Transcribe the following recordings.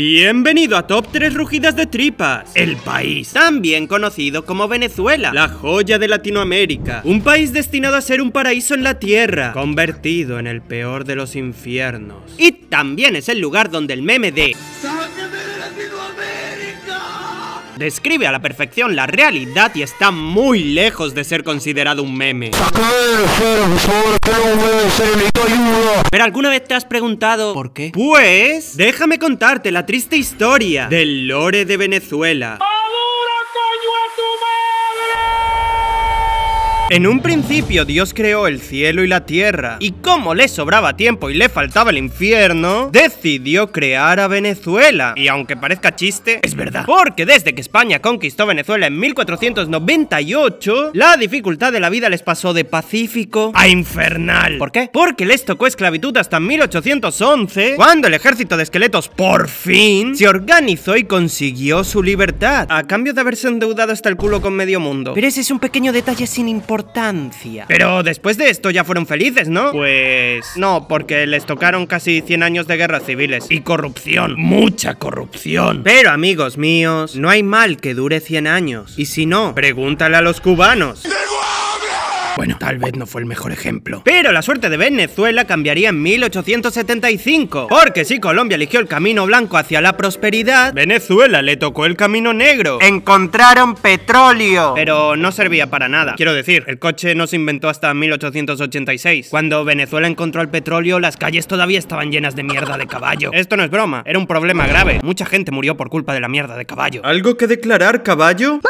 Bienvenido a Top 3 Rugidas de Tripas, el país, también conocido como Venezuela, la joya de Latinoamérica, un país destinado a ser un paraíso en la tierra, convertido en el peor de los infiernos. Y también es el lugar donde el meme de describe a la perfección la realidad y está muy lejos de ser considerado un meme. Pero alguna vez te has preguntado ¿por qué? Pues déjame contarte la triste historia del lore de Venezuela. En un principio Dios creó el cielo y la tierra, y como le sobraba tiempo y le faltaba el infierno, decidió crear a Venezuela. Y aunque parezca chiste, es verdad. Porque desde que España conquistó Venezuela en 1498, la dificultad de la vida les pasó de pacífico a infernal. ¿Por qué? Porque les tocó esclavitud hasta 1811, cuando el ejército de esqueletos por fin se organizó y consiguió su libertad, a cambio de haberse endeudado hasta el culo con medio mundo. Pero ese es un pequeño detalle sin importancia pero después de esto ya fueron felices, ¿no? Pues no, porque les tocaron casi 100 años de guerras civiles y corrupción, mucha corrupción. Pero amigos míos, no hay mal que dure 100 años. Y si no, pregúntale a los cubanos. Bueno, tal vez no fue el mejor ejemplo. Pero la suerte de Venezuela cambiaría en 1875. Porque si Colombia eligió el camino blanco hacia la prosperidad, Venezuela le tocó el camino negro. Encontraron petróleo. Pero no servía para nada. Quiero decir, el coche no se inventó hasta 1886. Cuando Venezuela encontró el petróleo, las calles todavía estaban llenas de mierda de caballo. Esto no es broma, era un problema grave. Mucha gente murió por culpa de la mierda de caballo. ¿Algo que declarar, caballo?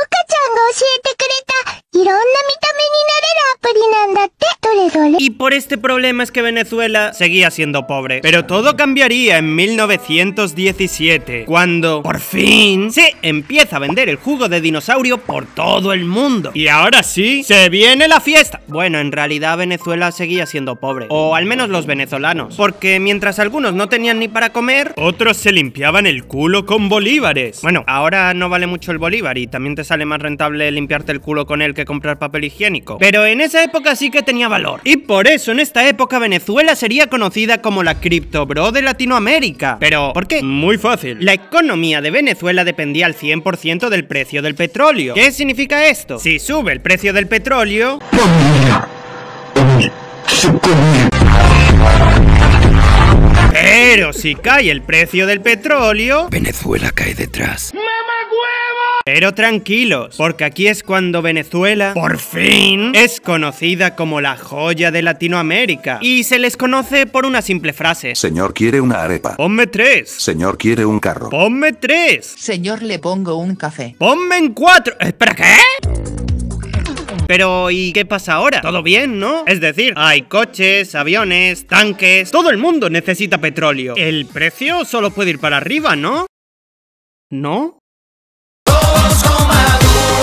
Y por este problema es que Venezuela seguía siendo pobre. Pero todo cambiaría en 1917, cuando por fin se empieza a vender el jugo de dinosaurio por todo el mundo. Y ahora sí, se viene la fiesta. Bueno, en realidad Venezuela seguía siendo pobre. O al menos los venezolanos. Porque mientras algunos no tenían ni para comer, otros se limpiaban el culo con bolívares. Bueno, ahora no vale mucho el bolívar y también te sale más rentable limpiarte el culo con él que comprar papel higiénico. Pero en esa época sí que tenía valor. Y por eso en esta época Venezuela sería conocida como la Crypto Bro de Latinoamérica. Pero, ¿por qué? Muy fácil. La economía de Venezuela dependía al 100% del precio del petróleo. ¿Qué significa esto? Si sube el precio del petróleo... Pero si cae el precio del petróleo... Venezuela cae detrás. Pero tranquilos, porque aquí es cuando Venezuela, por fin, es conocida como la joya de Latinoamérica. Y se les conoce por una simple frase. Señor quiere una arepa. Ponme tres. Señor quiere un carro. Ponme tres. Señor, le pongo un café. Ponme en cuatro. Espera, ¿qué? Pero, ¿y qué pasa ahora? ¿Todo bien, no? Es decir, hay coches, aviones, tanques, todo el mundo necesita petróleo. El precio solo puede ir para arriba, ¿no? ¿No?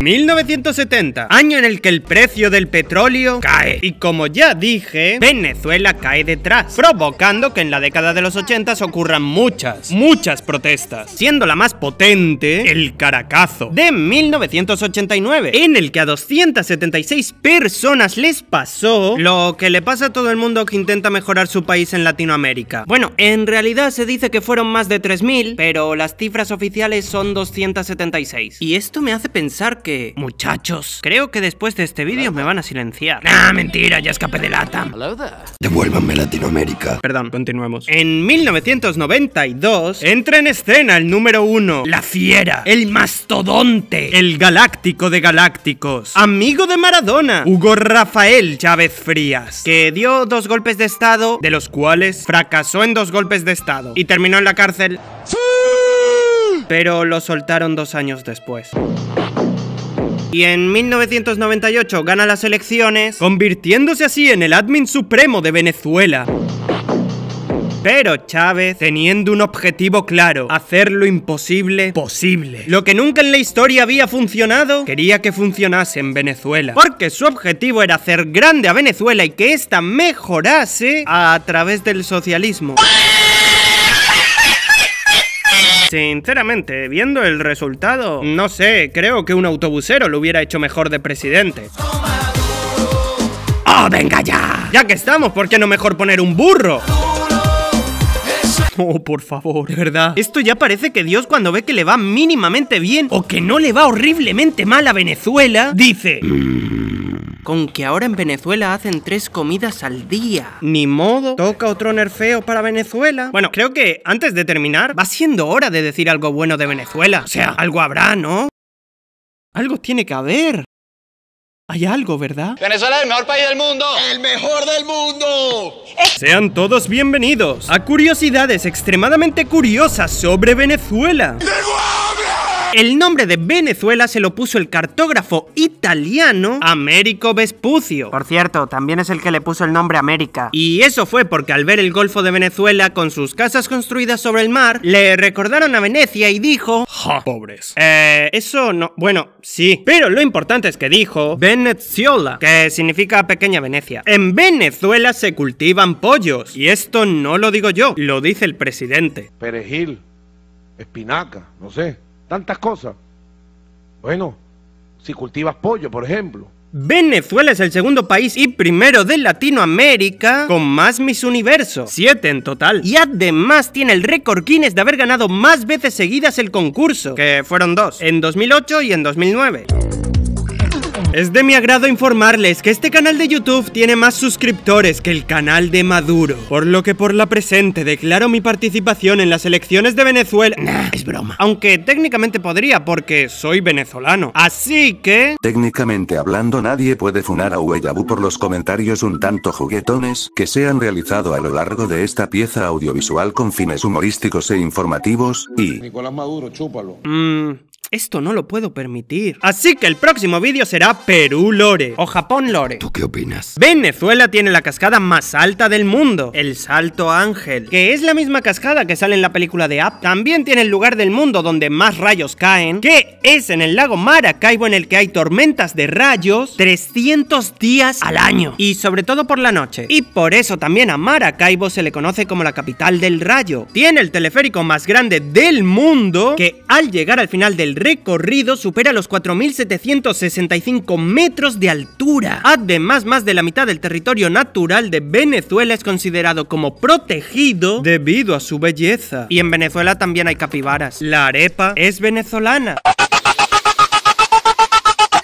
1970, año en el que el precio del petróleo cae. Y como ya dije, Venezuela cae detrás, provocando que en la década de los 80 ocurran muchas, muchas protestas. Siendo la más potente, el Caracazo, de 1989, en el que a 276 personas les pasó lo que le pasa a todo el mundo que intenta mejorar su país en Latinoamérica. Bueno, en realidad se dice que fueron más de 3.000, pero las cifras oficiales son 276. Y esto me hace pensar que... Muchachos, creo que después de este vídeo me van a silenciar. Ah, mentira, ya escapé de lata. Devuélvanme Latinoamérica. Perdón, continuemos. En 1992 entra en escena el número uno, la fiera, el mastodonte, el galáctico de galácticos, amigo de Maradona, Hugo Rafael Chávez Frías, que dio dos golpes de estado, de los cuales fracasó en dos golpes de estado y terminó en la cárcel. Pero lo soltaron dos años después. Y en 1998 gana las elecciones, convirtiéndose así en el admin supremo de Venezuela. Pero Chávez, teniendo un objetivo claro, hacer lo imposible posible. Lo que nunca en la historia había funcionado, quería que funcionase en Venezuela. Porque su objetivo era hacer grande a Venezuela y que ésta mejorase a través del socialismo. Sinceramente, viendo el resultado, no sé, creo que un autobusero lo hubiera hecho mejor de presidente. ¡Oh, venga ya! Ya que estamos, ¿por qué no mejor poner un burro? Oh, por favor, de verdad. Esto ya parece que Dios cuando ve que le va mínimamente bien o que no le va horriblemente mal a Venezuela, dice... Con que ahora en Venezuela hacen tres comidas al día. Ni modo, toca otro nerfeo para Venezuela. Bueno, creo que antes de terminar, va siendo hora de decir algo bueno de Venezuela. O sea, algo habrá, ¿no? Algo tiene que haber. Hay algo, ¿verdad? Venezuela es el mejor país del mundo. ¡El mejor del mundo! Sean todos bienvenidos a curiosidades extremadamente curiosas sobre Venezuela. El nombre de Venezuela se lo puso el cartógrafo italiano Américo Vespucio. Por cierto, también es el que le puso el nombre América. Y eso fue porque al ver el Golfo de Venezuela con sus casas construidas sobre el mar, le recordaron a Venecia y dijo... ¡Ja! Pobres. Eh, eso no... Bueno, sí. Pero lo importante es que dijo Venezuela, que significa pequeña Venecia. En Venezuela se cultivan pollos. Y esto no lo digo yo, lo dice el presidente. perejil, espinaca, no sé, tantas cosas. Bueno, si cultivas pollo, por ejemplo. Venezuela es el segundo país y primero de Latinoamérica con más Miss Universo, siete en total. Y además tiene el récord Guinness de haber ganado más veces seguidas el concurso, que fueron dos, en 2008 y en 2009. Es de mi agrado informarles que este canal de YouTube tiene más suscriptores que el canal de Maduro, por lo que por la presente declaro mi participación en las elecciones de Venezuela. Nah, es broma. Aunque técnicamente podría porque soy venezolano. Así que... Técnicamente hablando nadie puede funar a Ueyabu por los comentarios un tanto juguetones que se han realizado a lo largo de esta pieza audiovisual con fines humorísticos e informativos, y... Nicolás Maduro, chúpalo. Mmm... Esto no lo puedo permitir. Así que el próximo vídeo será Perú Lore o Japón Lore. ¿Tú qué opinas? Venezuela tiene la cascada más alta del mundo, el Salto Ángel, que es la misma cascada que sale en la película de Up. También tiene el lugar del mundo donde más rayos caen, que es en el lago Maracaibo en el que hay tormentas de rayos 300 días al año y sobre todo por la noche. Y por eso también a Maracaibo se le conoce como la capital del rayo. Tiene el teleférico más grande del mundo que al llegar al final del recorrido supera los 4.765 metros de altura. Además, más de la mitad del territorio natural de Venezuela es considerado como protegido debido a su belleza. Y en Venezuela también hay capibaras. La arepa es venezolana.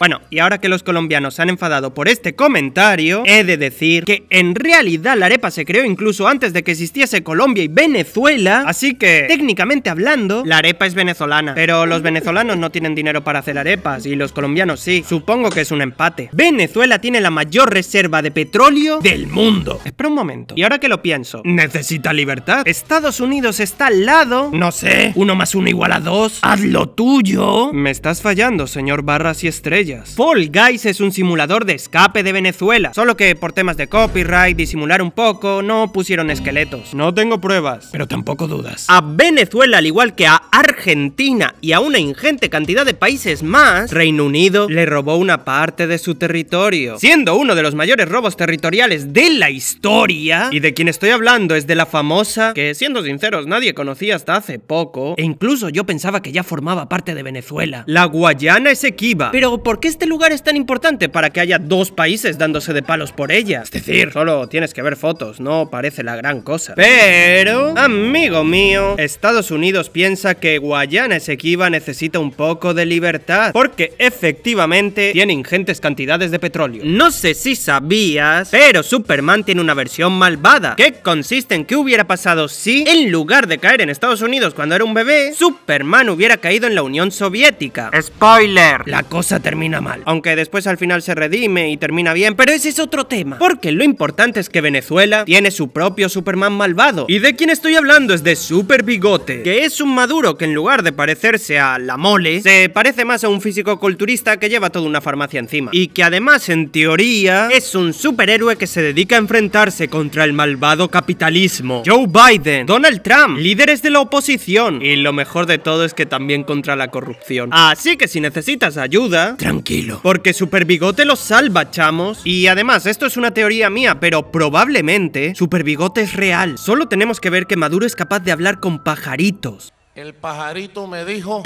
Bueno, y ahora que los colombianos se han enfadado por este comentario, he de decir que en realidad la arepa se creó incluso antes de que existiese Colombia y Venezuela, así que técnicamente hablando, la arepa es venezolana, pero los venezolanos no tienen dinero para hacer arepas y los colombianos sí. Supongo que es un empate. Venezuela tiene la mayor reserva de petróleo del mundo. Espera un momento. Y ahora que lo pienso, necesita libertad. Estados Unidos está al lado. No sé, uno más uno igual a dos. Haz lo tuyo. Me estás fallando, señor Barras y Estrellas. Fall Guys es un simulador de escape de Venezuela, solo que por temas de copyright, disimular un poco, no pusieron esqueletos. No tengo pruebas, pero tampoco dudas. A Venezuela, al igual que a Argentina y a una ingente cantidad de países más, Reino Unido le robó una parte de su territorio, siendo uno de los mayores robos territoriales de la historia. Y de quien estoy hablando es de la famosa, que siendo sinceros nadie conocía hasta hace poco, e incluso yo pensaba que ya formaba parte de Venezuela, la Guayana Esequiba. Pero ¿por qué este lugar es tan importante para que haya dos países dándose de palos por ella? Es decir, solo tienes que ver fotos, no parece la gran cosa. Pero, amigo mío, Estados Unidos piensa que Guayana Esequiba necesita un poco de libertad, porque efectivamente tiene ingentes cantidades de petróleo. No sé si sabías, pero Superman tiene una versión malvada, que consiste en qué hubiera pasado si, en lugar de caer en Estados Unidos cuando era un bebé, Superman hubiera caído en la Unión Soviética. Spoiler, la cosa mal. Aunque después al final se redime y termina bien, pero ese es otro tema. Porque lo importante es que Venezuela tiene su propio Superman malvado. ¿Y de quién estoy hablando? Es de Super Bigote, que es un maduro que en lugar de parecerse a la mole, se parece más a un físico culturista que lleva toda una farmacia encima. Y que además, en teoría, es un superhéroe que se dedica a enfrentarse contra el malvado capitalismo. Joe Biden, Donald Trump, líderes de la oposición. Y lo mejor de todo es que también contra la corrupción. Así que si necesitas ayuda, tranquilo. Porque Super Bigote los salva, chamos. Y además, esto es una teoría mía, pero probablemente Super Bigote es real. Solo tenemos que ver que Maduro es capaz de hablar con pajaritos. El pajarito me dijo...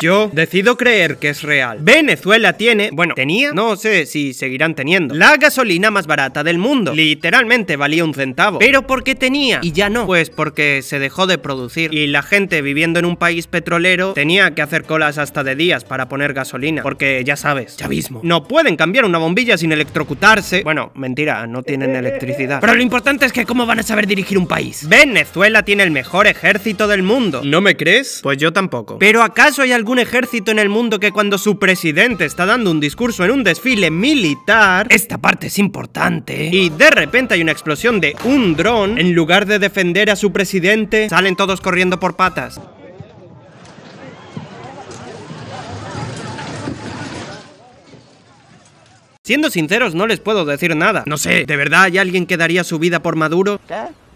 Yo decido creer que es real. Venezuela tiene, bueno, tenía, no sé si seguirán teniendo, la gasolina más barata del mundo. Literalmente valía un centavo. Pero ¿por qué tenía? Y ya no. Pues porque se dejó de producir. Y la gente viviendo en un país petrolero tenía que hacer colas hasta de días para poner gasolina. Porque ya sabes, chavismo. No pueden cambiar una bombilla sin electrocutarse. Bueno, mentira, no tienen electricidad. Pero lo importante es que cómo van a saber dirigir un país. Venezuela tiene el mejor ejército del mundo. ¿No me crees? Pues yo tampoco. Pero ¿acaso hay algún ejército en el mundo que cuando su presidente está dando un discurso en un desfile militar, esta parte es importante, y de repente hay una explosión de un dron, en lugar de defender a su presidente, salen todos corriendo por patas? Siendo sinceros, no les puedo decir nada. No sé, ¿de verdad hay alguien que daría su vida por Maduro? ¿Qué?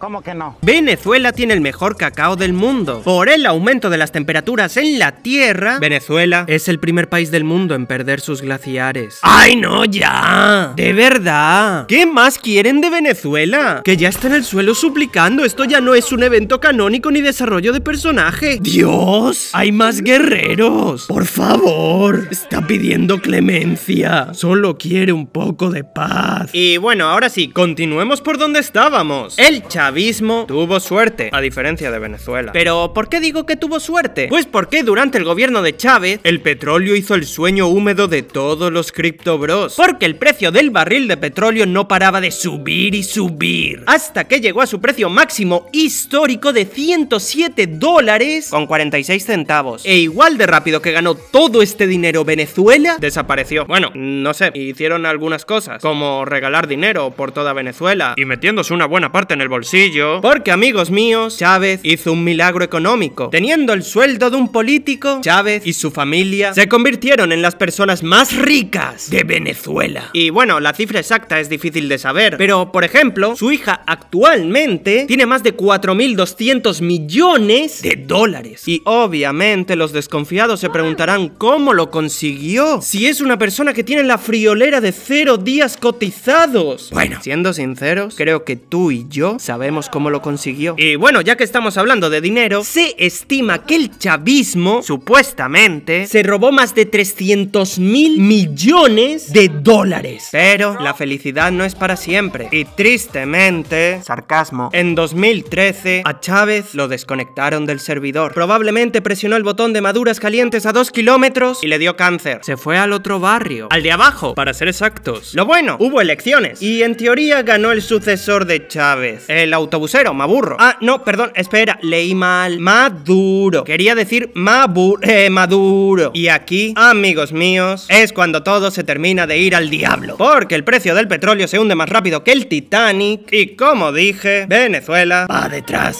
¿Cómo que no? Venezuela tiene el mejor cacao del mundo. Por el aumento de las temperaturas en la Tierra, Venezuela es el primer país del mundo en perder sus glaciares. ¡Ay, no, ya! ¡De verdad! ¿Qué más quieren de Venezuela? Que ya está en el suelo suplicando. Esto ya no es un evento canónico ni desarrollo de personaje. ¡Dios! ¡Hay más guerreros! ¡Por favor! Está pidiendo clemencia. Solo quiere un poco de paz. Y bueno, ahora sí, continuemos por donde estábamos. El chavismo tuvo suerte, a diferencia de Venezuela. Pero, ¿por qué digo que tuvo suerte? Pues porque durante el gobierno de Chávez, el petróleo hizo el sueño húmedo de todos los cripto bros. Porque el precio del barril de petróleo no paraba de subir y subir. Hasta que llegó a su precio máximo histórico de 107 dólares con 46 centavos. E igual de rápido que ganó todo este dinero Venezuela, desapareció. Bueno, no sé, hicieron algunas cosas, como regalar dinero por toda Venezuela y metiéndose una buena parte en el bolsillo porque amigos míos, Chávez hizo un milagro económico. Teniendo el sueldo de un político, Chávez y su familia se convirtieron en las personas más ricas de Venezuela. Y bueno, la cifra exacta es difícil de saber, pero por ejemplo, su hija actualmente tiene más de 4.200 millones de dólares. Y obviamente los desconfiados se preguntarán cómo lo consiguió. Si es una persona que tiene la friolera de cero días cotizados. Bueno, siendo sinceros, creo que tú y yo sabemos cómo lo consiguió. Y bueno, ya que estamos hablando de dinero, se estima que el chavismo, supuestamente, se robó más de 300 mil millones de dólares. Pero la felicidad no es para siempre. Y tristemente, sarcasmo, en 2013 a Chávez lo desconectaron del servidor. Probablemente presionó el botón de maduras calientes a 2 kilómetros y le dio cáncer. Se fue al otro barrio, al de abajo, para ser exactos. Lo bueno, hubo elecciones y en teoría ganó el sucesor de Chávez, el autobusero, Maburro. Ah, no, perdón, espera, leí mal. Maduro. Quería decir Mabu eh, Maduro. Y aquí, amigos míos, es cuando todo se termina de ir al diablo. Porque el precio del petróleo se hunde más rápido que el Titanic. Y como dije, Venezuela va detrás.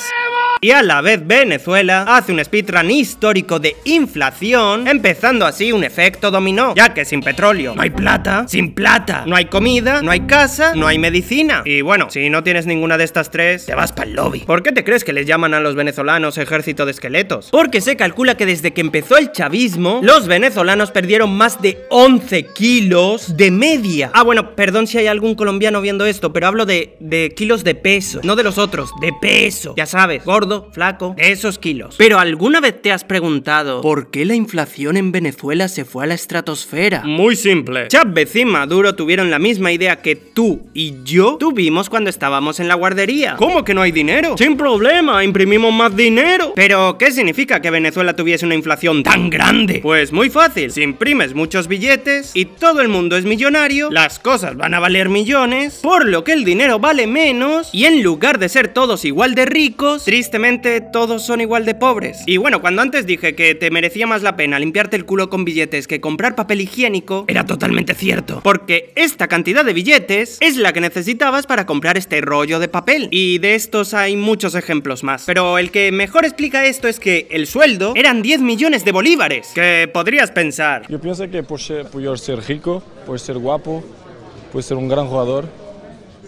Y a la vez Venezuela hace un speedrun histórico de inflación, empezando así un efecto dominó, ya que sin petróleo no hay plata, sin plata no hay comida, no hay casa, no hay medicina. Y bueno, si no tienes ninguna de estas tres, te vas para el lobby. ¿Por qué te crees que les llaman a los venezolanos ejército de esqueletos? Porque se calcula que desde que empezó el chavismo, los venezolanos perdieron más de 11 kilos de media. Ah, bueno, perdón si hay algún colombiano viendo esto, pero hablo de, de kilos de peso, no de los otros, de peso. Ya sabes, gordo, flaco, de esos kilos. Pero ¿alguna vez te has preguntado por qué la inflación en Venezuela se fue a la estratosfera? Muy simple. Chávez y Maduro tuvieron la misma idea que tú y yo tuvimos cuando estábamos en la guardería. ¿Cómo que no hay dinero? Sin problema, imprimimos más dinero. Pero, ¿qué significa que Venezuela tuviese una inflación tan grande? Pues muy fácil. Si imprimes muchos billetes y todo el mundo es millonario, las cosas van a valer millones, por lo que el dinero vale menos y en lugar de ser todos igual de ricos, tristemente todos son igual de pobres. Y bueno, cuando antes dije que te merecía más la pena limpiarte el culo con billetes que comprar papel higiénico, era totalmente cierto. Porque esta cantidad de billetes es la que necesitabas para comprar este rollo de papel. Y de estos hay muchos ejemplos más. Pero el que mejor explica esto es que el sueldo eran 10 millones de bolívares. Que podrías pensar. Yo pienso que por, ser, rico, por ser guapo, por ser un gran jugador,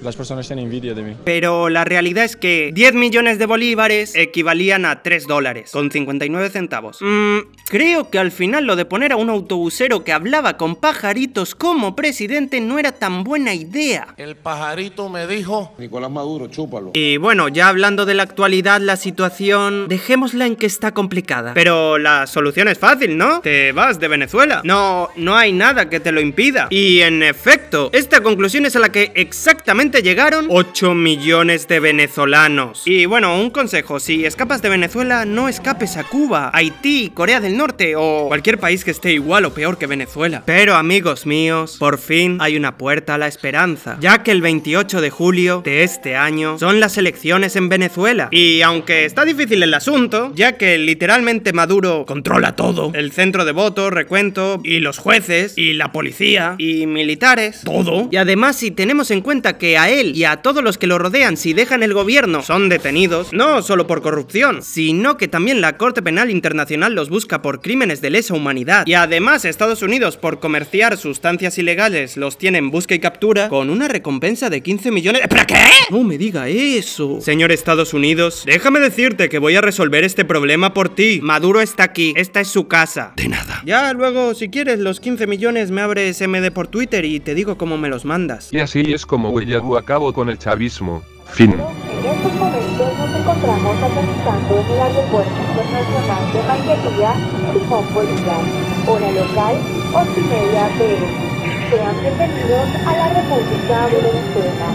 las personas tienen envidia de mí. Pero la realidad es que 10 millones de bolívares equivalían a 3 dólares, con 59 centavos. Mm, creo que al final lo de poner a un autobusero que hablaba con pajaritos como presidente no era tan buena idea. El pajarito me dijo. Nicolás Maduro, chúpalo. Y bueno, ya hablando de la actualidad, la situación, dejémosla en que está complicada. Pero la solución es fácil, ¿no? Te vas de Venezuela. No, no hay nada que te lo impida. Y en efecto, esta conclusión es a la que exactamente llegaron 8 millones de venezolanos. Y bueno, un consejo, si escapas de Venezuela, no escapes a Cuba, Haití, Corea del Norte o cualquier país que esté igual o peor que Venezuela. Pero amigos míos, por fin hay una puerta a la esperanza, ya que el 28 de julio de este año son las elecciones en Venezuela. Y aunque está difícil el asunto, ya que literalmente Maduro controla todo, el centro de voto, recuento, y los jueces, y la policía, y militares, todo. Y además si tenemos en cuenta que a él y a todos los que lo rodean si dejan el gobierno son detenidos, no solo por corrupción, sino que también la Corte Penal Internacional los busca por crímenes de lesa humanidad. Y además Estados Unidos por comerciar sustancias ilegales los tiene en busca y captura con una recompensa de 15 millones... ¿Pero qué? No me diga eso. Señor Estados Unidos, déjame decirte que voy a resolver este problema por ti. Maduro está aquí, esta es su casa. De nada. Ya luego, si quieres los 15 millones me abres MD por Twitter y te digo cómo me los mandas. Y así es como Huellagu acabó con el chavismo. Fin. En estos momentos nos encontramos aterrizando en el aeropuerto internacional de Barranquilla, Simón Bolívar. Hora local, 8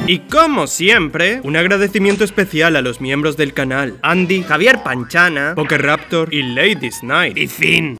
y como siempre, un agradecimiento especial a los miembros del canal, Andy, Javier Panchana, Poker Raptor y Ladies Night. Y fin.